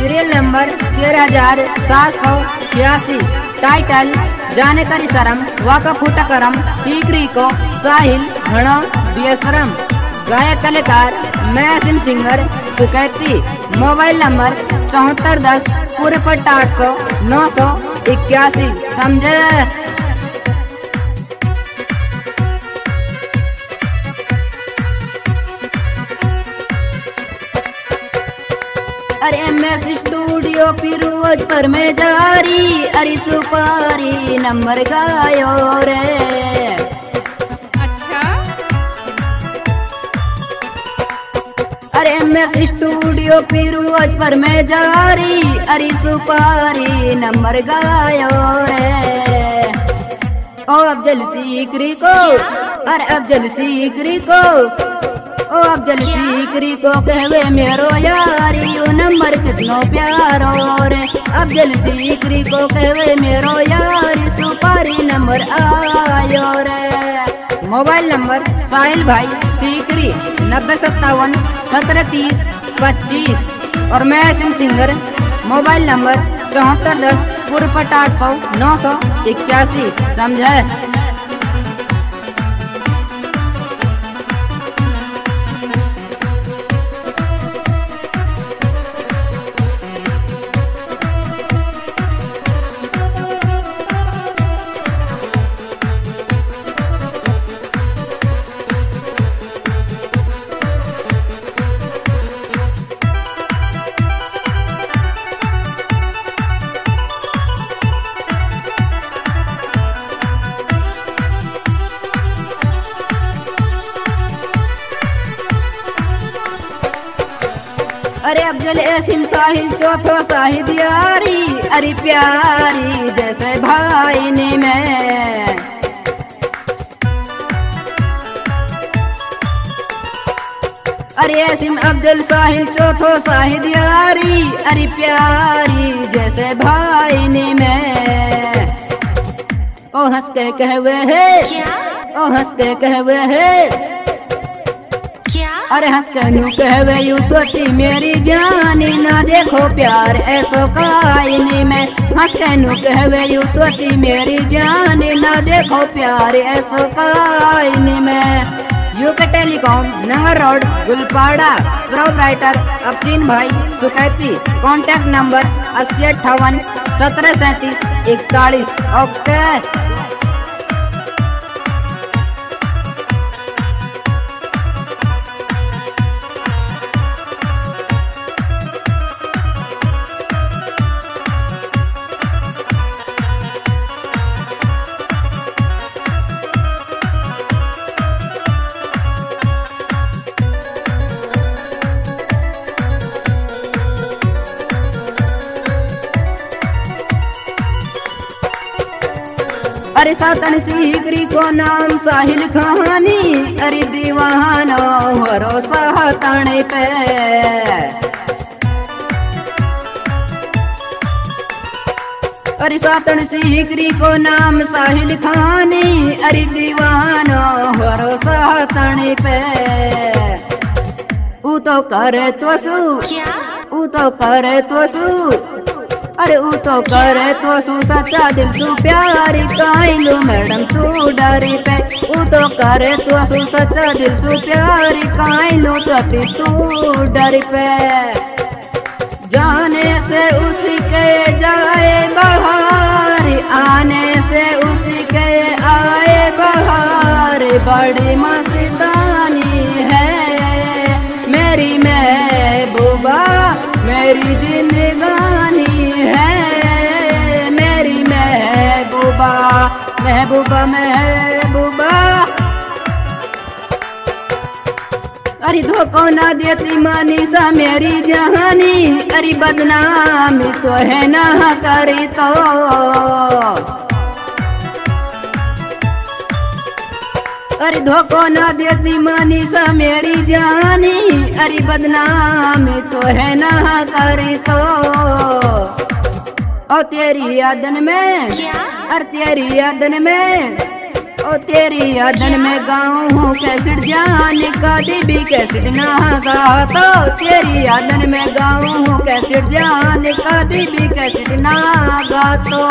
Serial number तेरह हज़ार सात सौ छियासी। टाइटल जाने करी शरम वाका फूटा करम सीकरी को साहिल घणो गायक कलाकार मैं सिम सिंगर, सुकैती। मोबाइल नंबर चौहत्तर दस पूरे पट्टा आठ सौ नौ सौ इक्यासी। समझे? अरे एम एस स्टूडियो फिरोज पर में जारी। अरे सुपारी नंबर गायो रे। अच्छा। अरे एम एस स्टूडियो फिरोज पर में जारी। अरे सुपारी नंबर गायो रे। ओ अफजल सीकरी को अरे अफजल सीकरी को। ओ अफजल सीकरी को कहवे, मेरो यारी ओ नंबर कितनो प्यारो रे। अफजल सीकरी को कहवे, मेरो यारी, सुपारी नंबर आयो रे। मोबाइल नंबर, साहिल भाई सीकरी, नब्बे सत्तावन, सत्रह तीस, पच्चीस। और मैं सिंह सिंगर, मोबाइल नंबर, चौहत्तर दस पूर्व पट आठ सौ, नौ सौ इक्यासी। समझे अरे अफजल ऐसिम साहिल चौथो साहिद यारी। अरे प्यारी जैसे भाई ने मैं। अरे ऐसिम अब्दुल साहिल चौथो साहिद यारी। अरे प्यारी जैसे भाई ने मैं। ओ हंस के कहवे है। क्या? ओ हंस के कहवे है। अरे हंस कनु कहवे यू तो ती मेरी जानी ना देखो प्यार ऐसो काइनी में हंस कनु कहवे यू तो ती मेरी जानी ना देखो प्यार ऐसो काइनी में यू के टेलीकॉम नगर रोड गुलपाड़ा प्रोपराइटर अफरीन भाई सुकैती कॉन्टैक्ट नंबर अस्सी अट्ठावन सत्रह सैंतीस इकतालीस ओके अरे सातन सीकरी को नाम साहिल खानी। अरे दीवाना भरोसा तने पे। अरे सातन सीकरी को नाम साहिल खानी। अरे दीवाना भरोसा तने पे। ऊ तो करे तो सू ऊ तो करे तो सू अरे ऊ तो करे तो सू सच्चा दिल सू प्यारी काइलू मैडम तू डरी पे। वो तो करे तो सू सच्चा दिल सू प्यारी काइलू सती तू डरी पे। जाने से उसी के जाए बहार, आने से उसी के आए बहार। बड़ी मस्तानी है मेरी महबूबा, मेरी जिंदगानी। महबूबा महबूबा। अरे धोखो ना देती मानी सा, मेरी जहानी। अरे बदनामी तो है ना, करी तो। अरे धोखो ना देती मानी सा, मेरी जानी अरे बदनामी तो है ना, करी तो। ओ तेरी यादन में क्या? और तेरी यादन में, ओ तेरी यादन में हूँ कैसेट जान का भी कैसेट ना गा। तो तेरी यादन में हूँ कैसेट जान का भी कैसेट ना गा। तो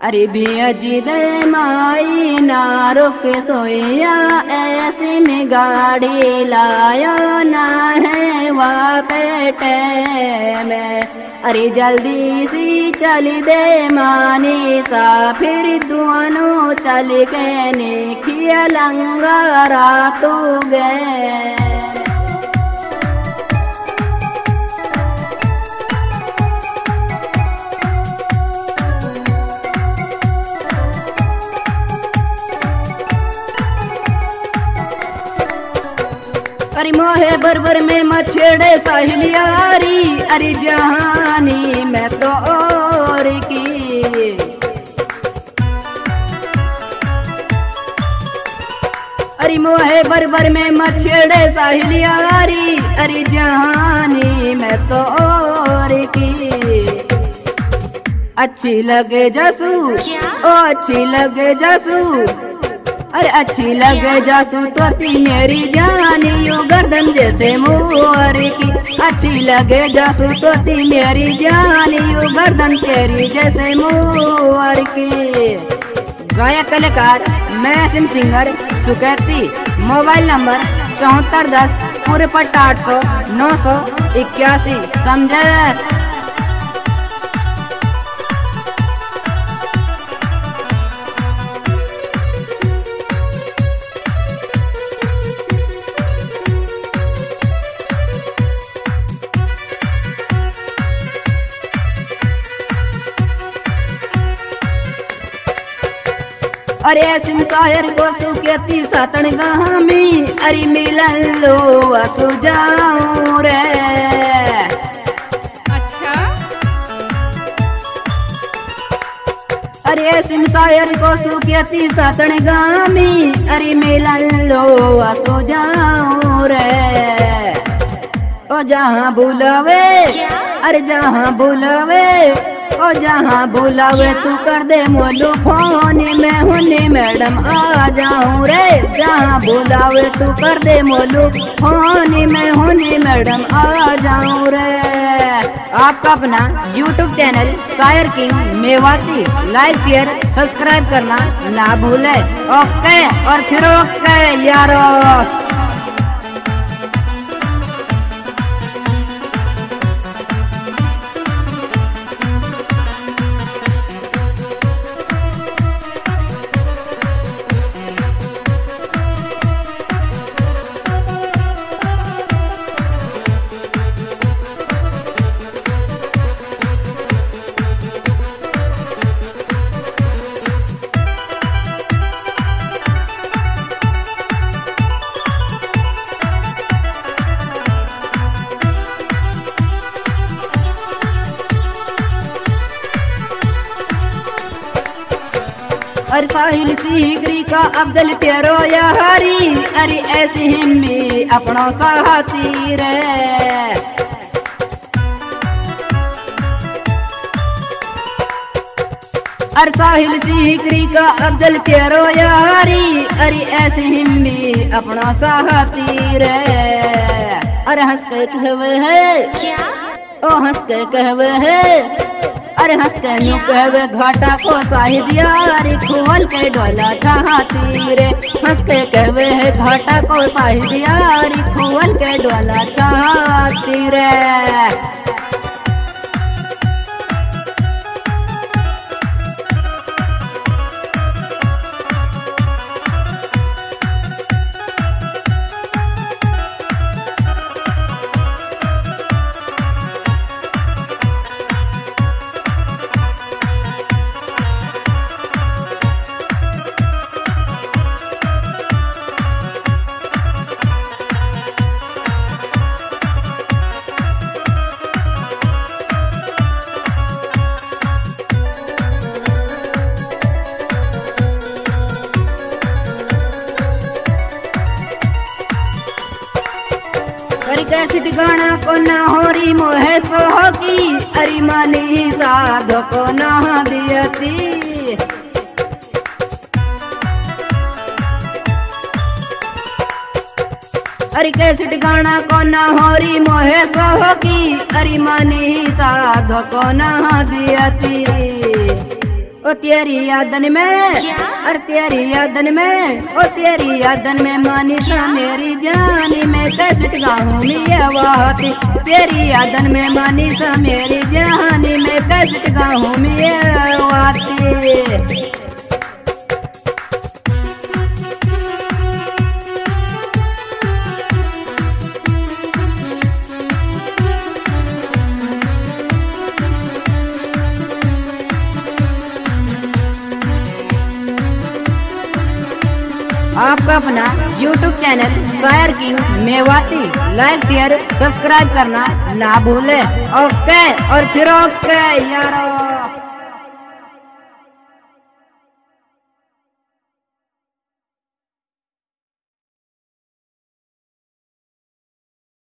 अरे भी अजीद माई, ना रुक सोया ऐसी में गाड़ी लायो ना है वहाँ पेटे में अरे जल्दी सी चली दे मानी सा, फिर दोनों चल के निखिया लंगा तू गए। अरे मोहे बरबर में मछेड़े सहेलियारी अरे जहानी मैं तो और की। अरे मोहे बरबर में मछेड़े सहेलियारी अरे जहानी मैं तो और की। अच्छी लगे जसू क्या? ओ अच्छी लगे जसू। अरे अच्छी लगे जासू तो मेरी जानी यू गर्दन जैसे मोर की। अच्छी लगे जासू तो मेरी जानी यू गर्दन तेरी जैसे मोर की। गायक कलाकार मैं सिम सिंगर, सुकैती, मोबाइल नंबर, चौहत्तर दस, पूरे पट्टा आठ सौ, नौ सौ इक्यासी, समझे? अरे सिम शायर को सुकेती सातन गामी अरे मिलन लो असु जाऊँ रे। अच्छा। अरे सिम शायर को सुकेती सातन गामी अरे मिलन लो असु जाऊँ रे। ओ जहाँ बुलावे अरे जहाँ बुलावे ओ जहाँ बुलावे तू कर दे मोलू फ़ोन में हुनी मैडम आ जाऊँ रे। जहाँ बुलावे तू कर दे मोलू फ़ोन में हुनी मैडम आ जाऊँ रे। आपका अपना YouTube channel Shayar king Mewati like share subscribe करना ना भूले। ओके और फिर ओके यारो। अरे साहिल सीगरी का अफजल तेरो यारी अरे ऐसी हिम्मी अपनो साथी रे। अरे साहिल सीगरी का अफजल तेरो यारी अरे ऐसी हिम्मी अपना साथी रे। अरे हंस के कहवे है। क्या? ओ हंस के कहवे है। अरे हंस के नु कहवे घाटा को साहिद यारी खोल के डोला चाहती रे। हंस के कहवे है घाटा को साहिद यारी खोल के डोला चाहती रे। कैस ठिकाना को ना हो होरी मोहे सोह की अरी मानी साधो को ना दियती। अरे कैसे ठिकाना को ना हो होरी मोहे सोह की अरी मानी साधो को ना दियती। ओ तेरी यादन में और तेरी यादन में ओ तेरी यादन में मनीषा मेरी जानी में कैसे गाऊं बात। तेरी यादन में मनीषा मेरी जानी में कैसे गाऊं मियावाती आपका अपना YouTube channel fire king Mewati like share subscribe करना ना भूले। ओके और फिर ओके यारो।